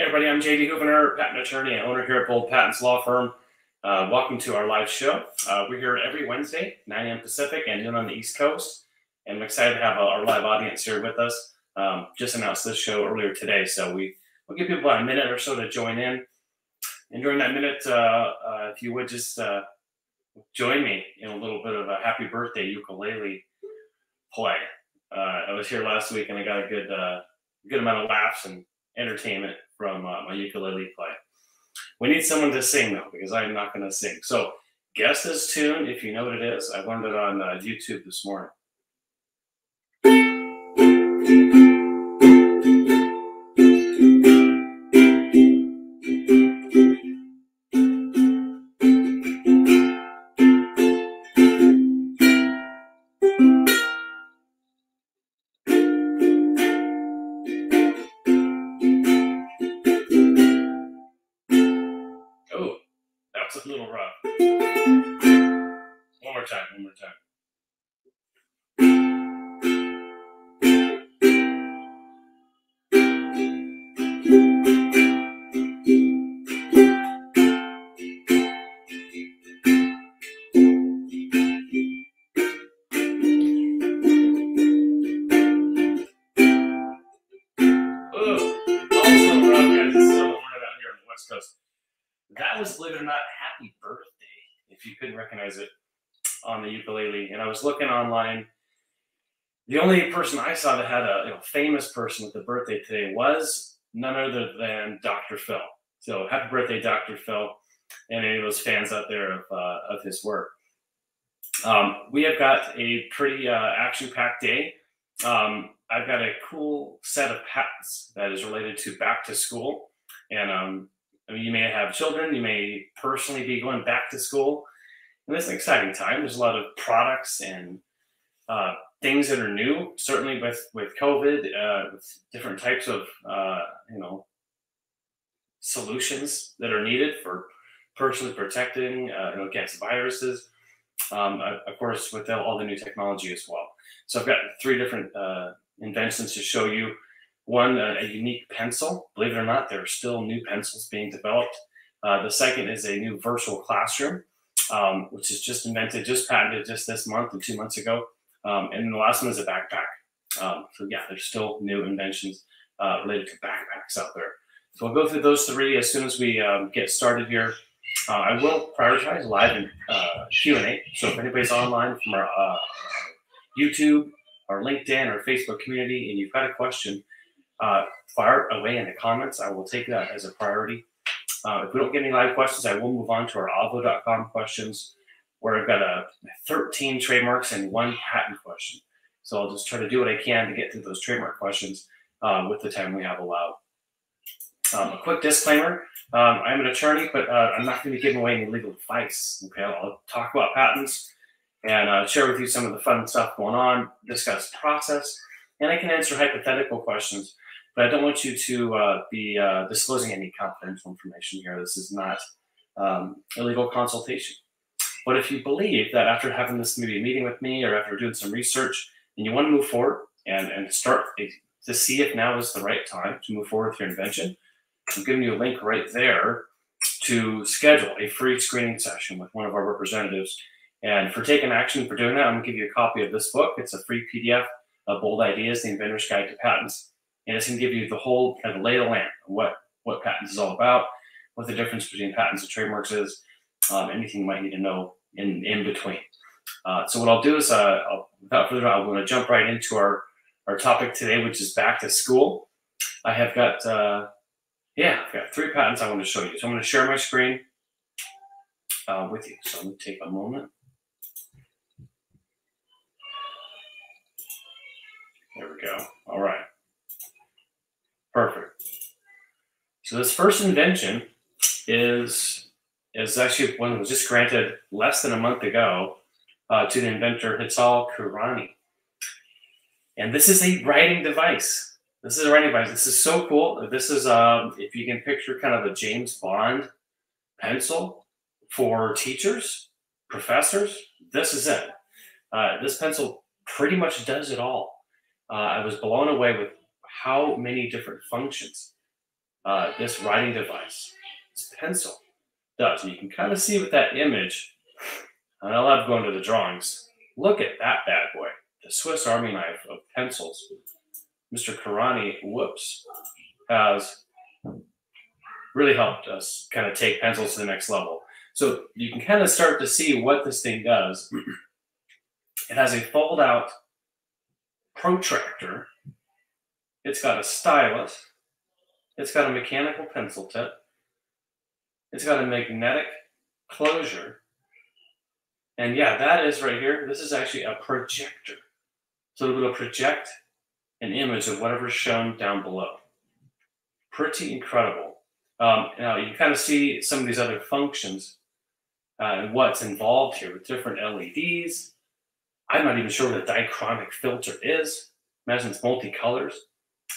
Hey everybody, I'm JD Houvener, patent attorney and owner here at Bold Patents Law Firm. Uh, welcome to our live show. Uh, we're here every Wednesday, 9 a.m. Pacific and noon on the East Coast. And I'm excited to have our live audience here with us. Um, just announced this show earlier today, so we, we'll give people about a minute or so to join in. And during that minute, uh, uh, if you would just uh, join me in a little bit of a happy birthday ukulele play. I was here last week and I got a good, good amount of laughs and entertainment from uh, my ukulele play. We need someone to sing though, because I'm not going to sing. So guess this tune if you know what it is. I learned it on uh, YouTube this morning. Was looking online. The only person I saw that had a you know, famous person with a birthday today was none other than Dr. Phil. So happy birthday, Dr. Phil, and any of those fans out there of, uh, of his work. Um, we have got a pretty uh, action-packed day. Um, I've got a cool set of patents that is related to back to school. And um, I mean, you may have children, you may personally be going back to school. And it's an exciting time. There's a lot of products and uh, things that are new. Certainly with with COVID, uh, with different types of uh, you know solutions that are needed for personally protecting uh, you know, against viruses. Um, of course, with all the new technology as well. So I've got three different uh, inventions to show you. One, a unique pencil. Believe it or not, there are still new pencils being developed. Uh, the second is a new virtual classroom um, which is just invented, just patented just this month and two months ago. Um, and the last one is a backpack. Um, so yeah, there's still new inventions uh, related to backpacks out there. So we'll go through those three as soon as we um, get started here. Uh, I will prioritize live and uh, Q&A. So if anybody's online from our uh, YouTube or LinkedIn or Facebook community and you've got a question, uh, fire away in the comments. I will take that as a priority. Uh, if we don't get any live questions, I will move on to our avvo.com questions, where I've got a 13 trademarks and one patent question. So I'll just try to do what I can to get through those trademark questions uh, with the time we have allowed. Um, a quick disclaimer, um, I'm an attorney, but uh, I'm not going to be giving away any legal advice. Okay, I'll, talk about patents and uh, share with you some of the fun stuff going on, discuss process, and I can answer hypothetical questions but I don't want you to uh, be uh, disclosing any confidential information here. This is not um, a legal consultation. But if you believe that after having this maybe meeting with me or after doing some research and you want to move forward and, and start to see if now is the right time to move forward with your invention, I'm giving you a link right there to schedule a free screening session with one of our representatives. And for taking action for doing that, I'm going to give you a copy of this book. It's a free PDF of Bold Ideas, The Inventor's Guide to Patents and it's going to give you the whole kind of lay of the land, what what patents is all about, what the difference between patents and trademarks is, um, anything you might need to know in in between. Uh, so what I'll do is, uh, I'll, without further ado, I'm going to jump right into our our topic today, which is back to school. I have got uh, yeah, I've got three patents I want to show you. So I'm going to share my screen uh, with you. So I'm going to take a moment. There we go. All right. Perfect. So this first invention is is actually one that was just granted less than a month ago uh, to the inventor Hital Kurani. And this is a writing device. This is a writing device. This is so cool. This is, um, if you can picture kind of a James Bond pencil for teachers, professors, this is it. Uh, this pencil pretty much does it all. Uh, I was blown away with how many different functions uh, this writing device, this pencil, does. And you can kind of see with that image, and I love going to the drawings. Look at that bad boy, the Swiss Army knife of pencils. Mr. Karani, whoops, has really helped us kind of take pencils to the next level. So you can kind of start to see what this thing does. It has a fold out protractor. It's got a stylus. It's got a mechanical pencil tip. It's got a magnetic closure. And yeah, that is right here. This is actually a projector. So it'll project an image of whatever's shown down below. Pretty incredible. Um, now you kind of see some of these other functions uh, and what's involved here with different LEDs. I'm not even sure what a dichromatic filter is. Imagine it's multicolors.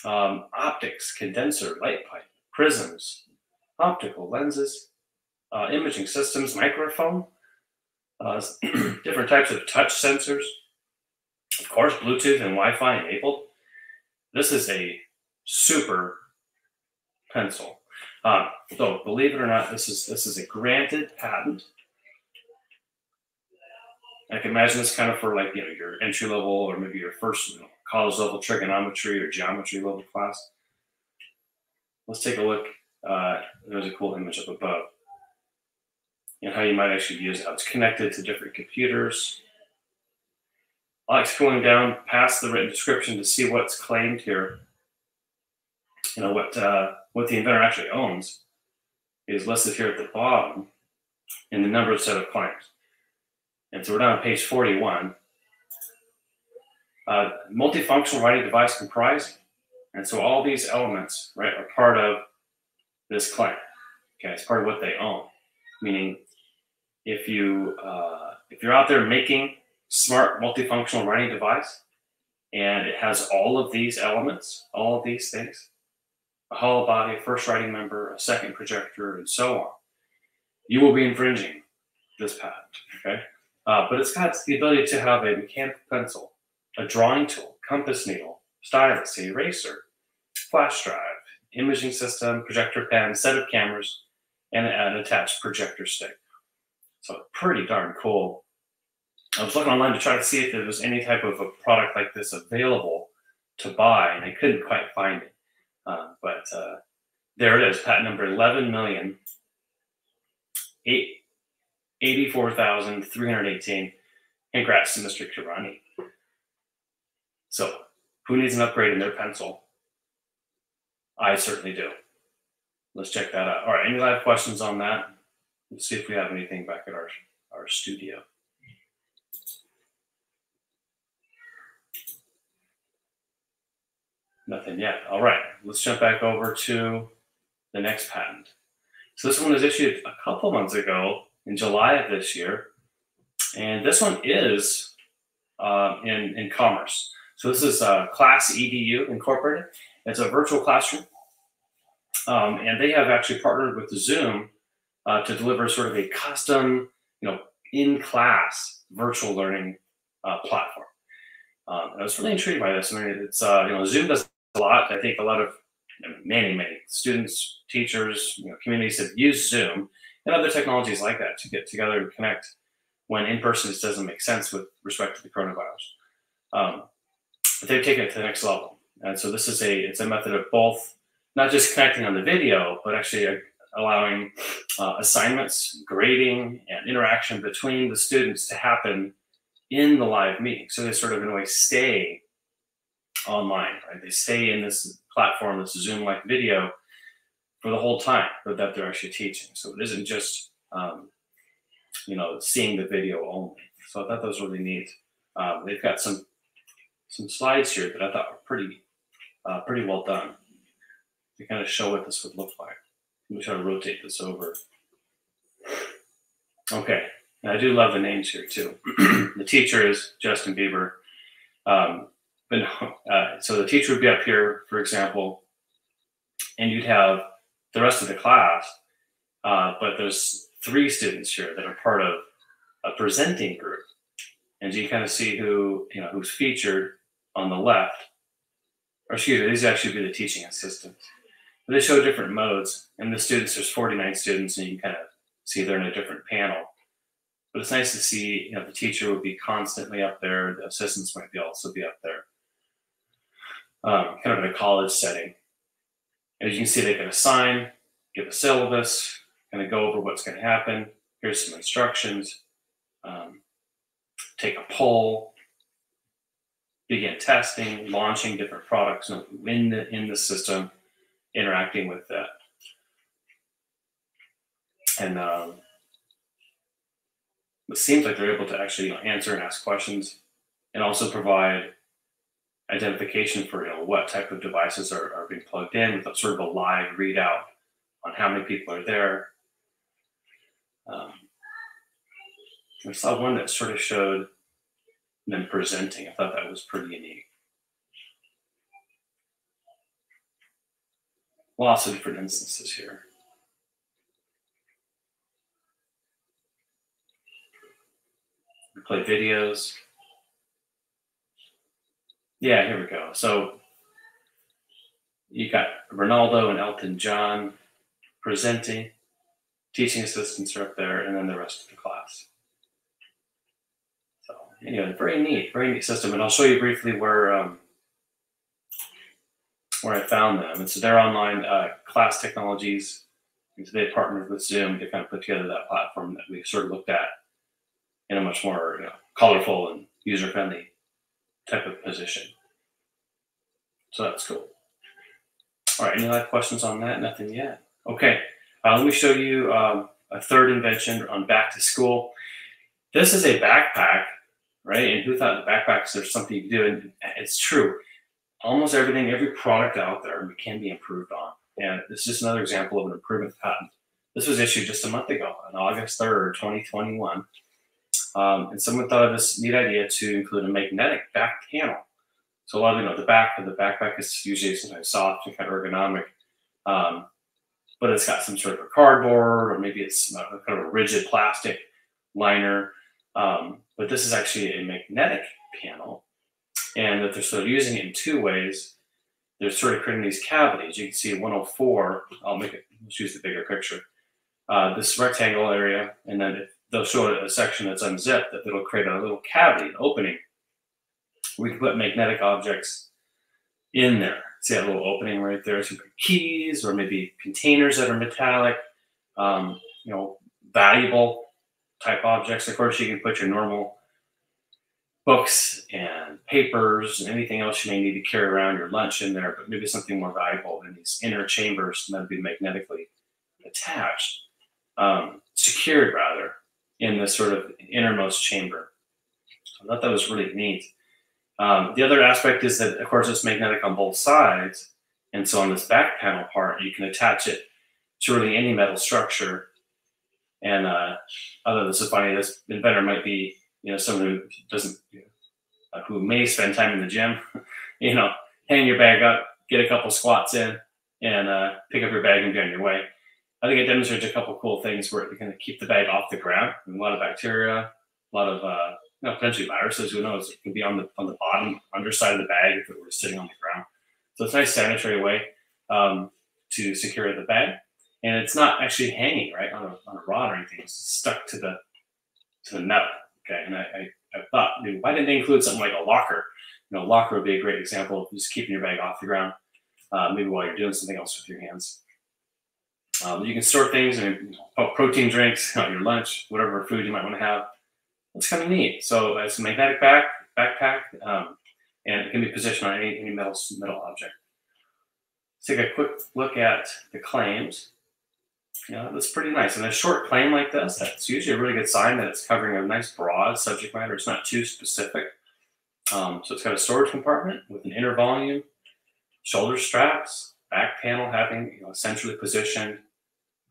Um, optics, condenser, light pipe, prisms, optical lenses, uh, imaging systems, microphone, uh, different types of touch sensors, of course, Bluetooth and Wi-Fi enabled. This is a super pencil. Uh, so believe it or not, this is this is a granted patent. I can imagine this kind of for like you know your entry level or maybe your first you know, college level trigonometry or geometry level class. Let's take a look. Uh, there's a cool image up above. And how you might actually use it. How it's connected to different computers. I like scrolling down past the written description to see what's claimed here. You know what uh, what the inventor actually owns is listed here at the bottom in the numbered set of claims. And so we're down on page 41. Uh, multifunctional writing device comprising. And so all these elements, right, are part of this claim. Okay, it's part of what they own. Meaning, if you uh, if you're out there making smart multifunctional writing device, and it has all of these elements, all of these things, a hollow body, a first writing member, a second projector, and so on, you will be infringing this patent. Okay, uh, but it's got the ability to have a mechanical pencil, a drawing tool, compass needle, stylus, eraser, flash drive, imaging system, projector pen, set of cameras, and an attached projector stick. So pretty darn cool. I was looking online to try to see if there was any type of a product like this available to buy, and I couldn't quite find it. Uh, but uh, there it is, patent number 11 million. 84,318. Congrats to Mr. Kirani. So, who needs an upgrade in their pencil? I certainly do. Let's check that out. All right, any live questions on that? Let's see if we have anything back at our, our studio. Nothing yet. All right, let's jump back over to the next patent. So this one was issued a couple months ago in July of this year. And this one is uh, in, in commerce. So this is uh, Class EDU Incorporated. It's a virtual classroom. Um, and they have actually partnered with Zoom uh, to deliver sort of a custom, you know, in-class virtual learning uh, platform. Um, I was really intrigued by this. I mean, it's uh, you know, Zoom does a lot. I think a lot of many, many students, teachers, you know, communities have used Zoom and other technologies like that to get together and connect when in person just doesn't make sense with respect to the coronavirus. Um, they've taken it to the next level, and so this is a it's a method of both not just connecting on the video, but actually uh, allowing uh, assignments, grading, and interaction between the students to happen in the live meeting. So they sort of in a way stay online, right? They stay in this platform, this Zoom-like video for the whole time that they're actually teaching. So it isn't just, um, you know, seeing the video only. So I thought that was really neat. Um, they've got some some slides here that I thought were pretty uh, pretty well done to kind of show what this would look like. Let me try to rotate this over. Okay, I do love the names here too. the teacher is Justin Bieber. Um, but uh, so the teacher would be up here, for example, and you'd have the rest of the class, uh, but there's three students here that are part of a presenting group. And you kind of see who, you know, who's featured on the left, or excuse me, these actually be the teaching assistants. But they show different modes, and the students, there's 49 students, and you can kind of see they're in a different panel. But it's nice to see, you know, the teacher would be constantly up there, the assistants might be also be up there, um, kind of in a college setting. As you can see, they can assign, give a syllabus, kind of go over what's going to happen. Here's some instructions. Um, take a poll, begin testing, launching different products in the in the system, interacting with that. And um, it seems like they're able to actually you know, answer and ask questions and also provide identification for you know what type of devices are, are being plugged in with a sort of a live readout on how many people are there. Um, I saw one that sort of showed them presenting. I thought that was pretty unique. Lots of different instances here. We play videos. Yeah, here we go. So you got Ronaldo and Elton John presenting, teaching assistants are up there, and then the rest of the class. Anyway, very neat, very neat system. And I'll show you briefly where um, where I found them. And so they're online uh, class technologies. And so they partnered with Zoom to kind of put together that platform that we sort of looked at in a much more you know, colorful and user friendly type of position. So that's cool. All right, any other questions on that? Nothing yet. Okay, uh, let me show you um, a third invention on back to school. This is a backpack, right? And who thought the backpacks are something you do? And it's true. Almost everything, every product out there can be improved on. And this is just another example of an improvement patent. This was issued just a month ago on August 3rd, 2021. Um, and someone thought of this neat idea to include a magnetic back panel. So a lot of you know the back of the backpack is usually sometimes soft and kind of ergonomic, um, but it's got some sort of a cardboard or maybe it's kind of a rigid plastic liner. Um, but this is actually a magnetic panel, and that they're sort of using it in two ways. They're sort of creating these cavities. You can see 104. I'll make it. Let's use the bigger picture. Uh, this rectangle area, and then they'll show a section that's unzipped that it'll create a little cavity, an opening. We can put magnetic objects in there. See that little opening right there? Some keys or maybe containers that are metallic, um, you know, valuable type objects. Of course, you can put your normal books and papers and anything else you may need to carry around your lunch in there, but maybe something more valuable in these inner chambers that would be magnetically attached, um, secured rather, in the sort of innermost chamber. I thought that was really neat. Um, the other aspect is that, of course, it's magnetic on both sides. And so on this back panel part, you can attach it to really any metal structure. And uh, although this is funny, this inventor might be, you know, someone who doesn't, who may spend time in the gym, you know, hang your bag up, get a couple squats in, and uh, pick up your bag and be on your way. I think it demonstrates a couple cool things where it can keep the bag off the ground. a lot of bacteria, a lot of uh, you know, potentially viruses. Who knows? It can be on the on the bottom underside of the bag if it were sitting on the ground. So it's a nice sanitary way um, to secure the bag, and it's not actually hanging right on a, on a rod or anything. It's stuck to the to the metal. Okay, and I, I, I thought, why didn't they include something like a locker? You know, locker would be a great example of just keeping your bag off the ground, uh, maybe while you're doing something else with your hands. Um, you can store things and protein drinks, your lunch, whatever food you might want to have. It's kind of neat. So it's a magnetic back backpack, um, and it can be positioned on any, any metal metal object. Let's take a quick look at the claims. Yeah, that's pretty nice. And a short claim like this, that's usually a really good sign that it's covering a nice broad subject matter. It's not too specific. Um, so it's got a storage compartment with an inner volume, shoulder straps, back panel having you know, centrally positioned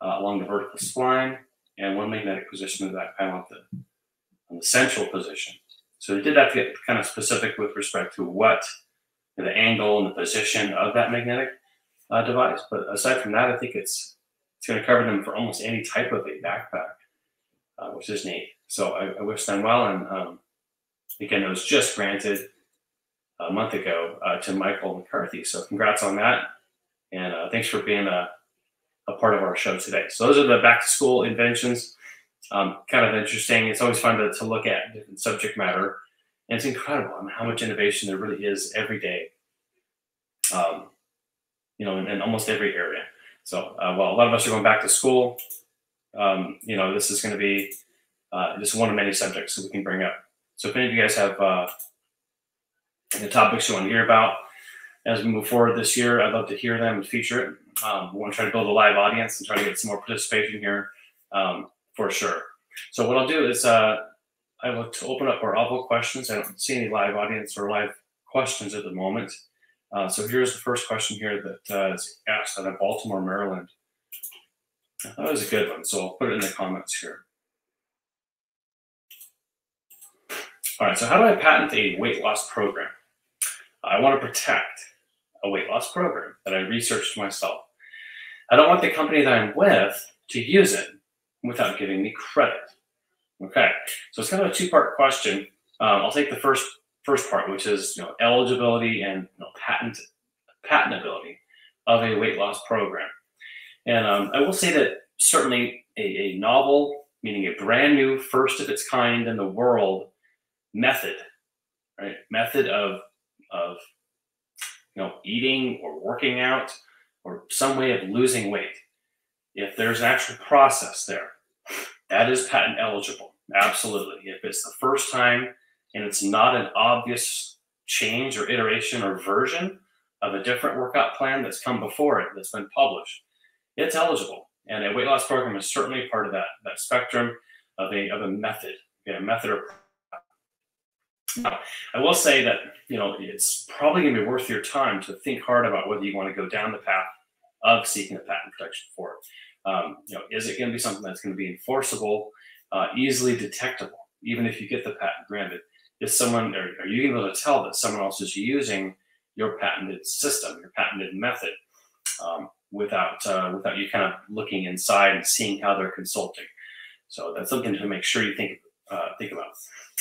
uh, along the vertical spline, and one magnetic position of the back panel the, on the central position. So they did have to get kind of specific with respect to what the angle and the position of that magnetic uh, device. But aside from that, I think it's it's going to cover them for almost any type of a backpack, uh, which is neat. So I, I wish them well. And um, again, it was just granted a month ago uh, to Michael McCarthy. So congrats on that. And uh, thanks for being a, a part of our show today. So those are the back to school inventions. Um, kind of interesting. It's always fun to, to look at different subject matter. And it's incredible I mean, how much innovation there really is every day, um, you know, in, in, almost every area. So uh, while a lot of us are going back to school, um, you know, this is going to be uh, just one of many subjects that we can bring up. So if any of you guys have uh, the topics you want to hear about as we move forward this year, I'd love to hear them and feature it. Um, we want to try to build a live audience and try to get some more participation here um, for sure. So what I'll do is uh, I to open up our Avvo questions. I don't see any live audience or live questions at the moment. Uh, so here's the first question here that uh, is asked out of Baltimore, Maryland. That was a good one, so I'll put it in the comments here. All right, so how do I patent a weight loss program? I want to protect a weight loss program that I researched myself. I don't want the company that I'm with to use it without giving me credit. Okay, so it's kind of a two-part question. Um, I'll take the first first part, which is you know eligibility and you know, patent patentability of a weight loss program. And um, I will say that certainly a, a novel, meaning a brand new, first of its kind in the world method, right? Method of of you know eating or working out or some way of losing weight. If there's an actual process there, that is patent eligible. Absolutely. If it's the first time and it's not an obvious change or iteration or version of a different workout plan that's come before it that's been published, it's eligible. And a weight loss program is certainly part of that, that spectrum of a, of a method, a method or now, I will say that you know it's probably going to be worth your time to think hard about whether you want to go down the path of seeking a patent protection for it. Um, you know, is it going to be something that's going to be enforceable, uh, easily detectable, even if you get the patent granted? Is someone are, are you able to tell that someone else is using your patented system, your patented method, um, without uh, without you kind of looking inside and seeing how they're consulting? So that's something to make sure you think uh, think about.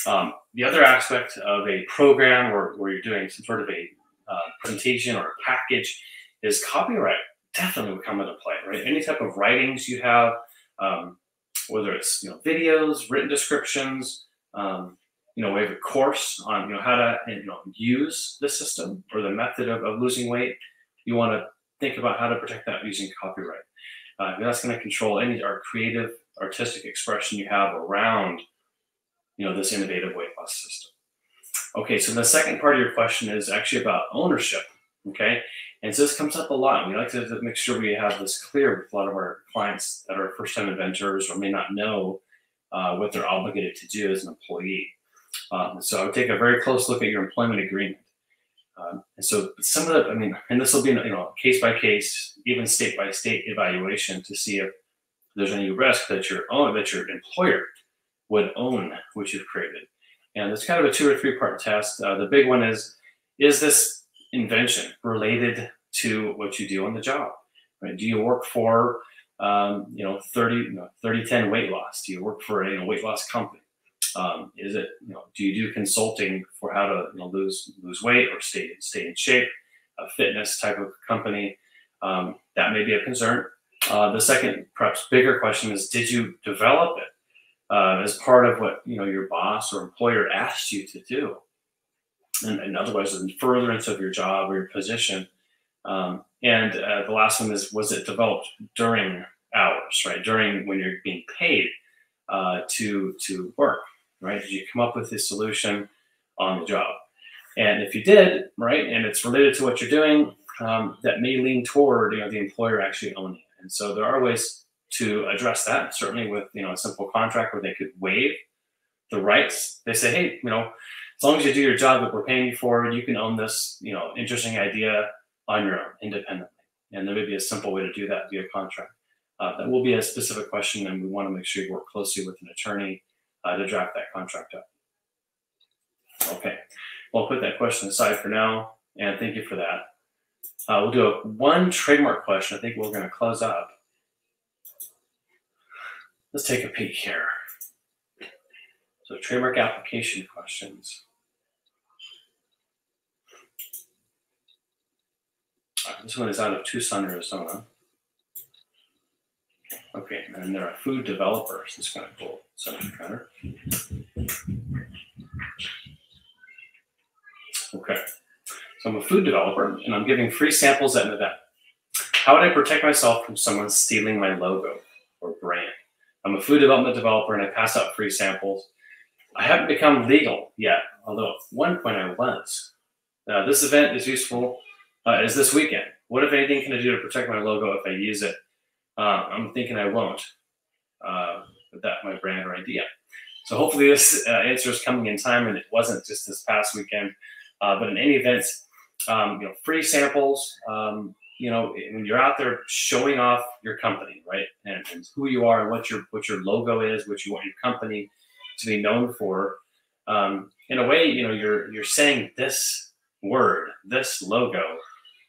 Um, the other aspect of a program or where you're doing some sort of a uh, presentation or a package is copyright definitely would come into play, right? Any type of writings you have, um, whether it's you know videos, written descriptions, um, you know, we have a course on you know how to you know use the system or the method of, of losing weight. You want to think about how to protect that using copyright. Uh, that's going to control any our creative, artistic expression you have around you know, this innovative weight loss system. Okay, so the second part of your question is actually about ownership. Okay, and so this comes up a lot. We like to make sure we have this clear with a lot of our clients that are first-time inventors or may not know uh, what they're obligated to do as an employee. Um, so I would take a very close look at your employment agreement. Um, and so some of the, I mean, and this will be, you know, case by case, even state by state evaluation to see if there's any risk that your own, that your employer would own what you've created. And it's kind of a two or three part test. Uh, the big one is is this invention related to what you do on the job? Right? Do you work for um, you know 30 you know, 30 10 weight loss? Do you work for a you know, weight loss company? Um, is it you know do you do consulting for how to you know, lose lose weight or stay stay in shape? A fitness type of company um, that may be a concern. Uh, the second, perhaps bigger question is: Did you develop it? uh, as part of what you know your boss or employer asked you to do, and, and otherwise in furtherance of your job or your position. Um, and uh, the last one is was it developed during hours, right? During when you're being paid uh, to to work, right? Did you come up with this solution on the job? And if you did, right, and it's related to what you're doing, um, that may lean toward you know the employer actually owning it. And so there are ways to address that. Certainly, with you know a simple contract where they could waive the rights. They say, hey, you know, as long as you do your job that we're paying you for, you can own this, you know, interesting idea on your own independently. And there may be a simple way to do that via contract. Uh, that will be a specific question, and we want to make sure you work closely with an attorney uh, to draft that contract up. Okay, well, put that question aside for now, and thank you for that. Uh, we'll do a one trademark question. I think we're going to close up. Let's take a peek here. So trademark application questions. This one is out of Tucson, Arizona. Okay, and they're a food developer. So it's kind of cool. Subject matter. Okay, so I'm a food developer, and I'm giving free samples at an event. How would I protect myself from someone stealing my logo or brand? I'm a food development developer, and I pass out free samples. I haven't become legal yet, although at one point I was. Uh, this event is useful, uh, is this weekend. What, if anything, can I do to protect my logo if I use it? Uh, I'm thinking I won't uh, with that, my brand or idea. So hopefully this uh, answer is coming in time and it wasn't just this past weekend. Uh, but in any event, um, you know, free samples, um, you know, when you're out there showing off your company, right, and, and, who you are and what your what your logo is, what you want your company to be known for, um, in a way, you know, you're you're saying this word, this logo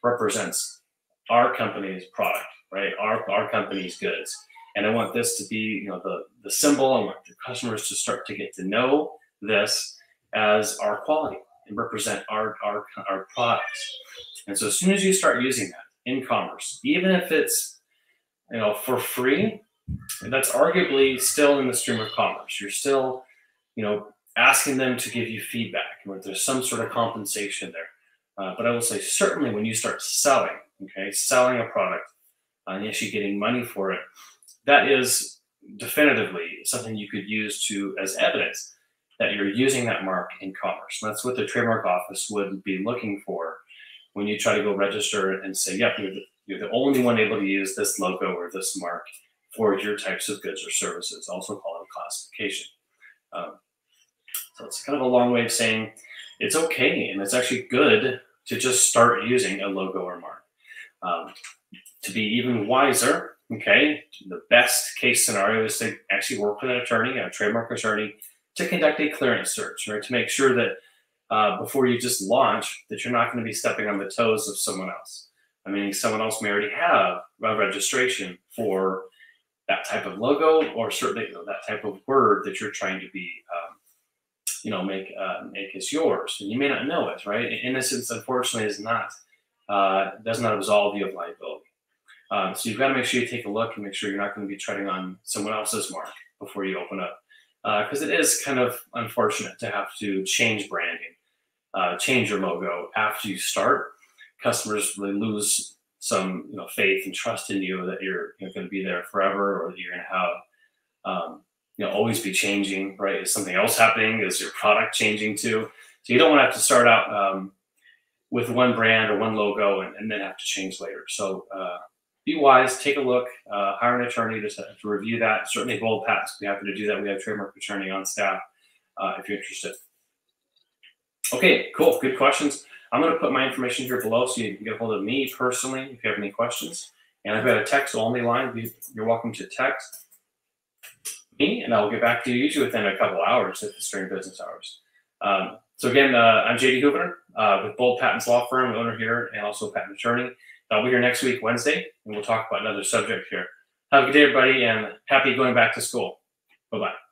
represents our company's product, right? Our our company's goods, and I want this to be, you know, the the symbol. I want the customers to start to get to know this as our quality and represent our our our products. And so as soon as you start using that in commerce, even if it's you know for free, that's arguably still in the stream of commerce. You're still, you know, asking them to give you feedback, or there's some sort of compensation there. Uh, but I will say certainly when you start selling, okay, selling a product uh, and actually getting money for it, that is definitively something you could use to as evidence that you're using that mark in commerce. That's what the trademark office would be looking for when you try to go register and say, yep, you're the, you're the only one able to use this logo or this mark for your types of goods or services, also called a classification. Um, so it's kind of a long way of saying it's okay and it's actually good to just start using a logo or mark. Um, to be even wiser, okay, the best case scenario is to actually work with an attorney, a trademark attorney, to conduct a clearance search, right? To make sure that uh, before you just launch, that you're not going to be stepping on the toes of someone else. I mean, someone else may already have a registration for that type of logo or certainly that type of word that you're trying to be, um, you know, make uh, make as yours. And you may not know it, right? Innocence, unfortunately, is not uh, does not absolve you of liability. Um, so you've got to make sure you take a look and make sure you're not going to be treading on someone else's mark before you open up because uh, it is kind of unfortunate to have to change branding, uh, change your logo after you start. Customers really lose some you know faith and trust in you that you're, you're going to be there forever or that you're going to have um, you know always be changing. Right? Is something else happening? Is your product changing too? So you don't want to have to start out um, with one brand or one logo and, and, then have to change later. So uh, be wise, take a look, uh, hire an attorney to, to review that. Certainly, bold patents. We happen to do that. We have trademark attorney on staff uh, if you're interested. Okay, cool. Good questions. I'm going to put my information here below so you can get a hold of me personally if you have any questions. And I've got a text only line. You're welcome to text me, and I'll get back to you usually within a couple hours if it's during business hours. Um, so again, uh, I'm JD Houvener uh, with Bold Patents Law Firm, owner here, and also patent attorney. I'll be here next week, Wednesday, and we'll talk about another subject here. Have a good day, everybody, and happy going back to school. Bye bye.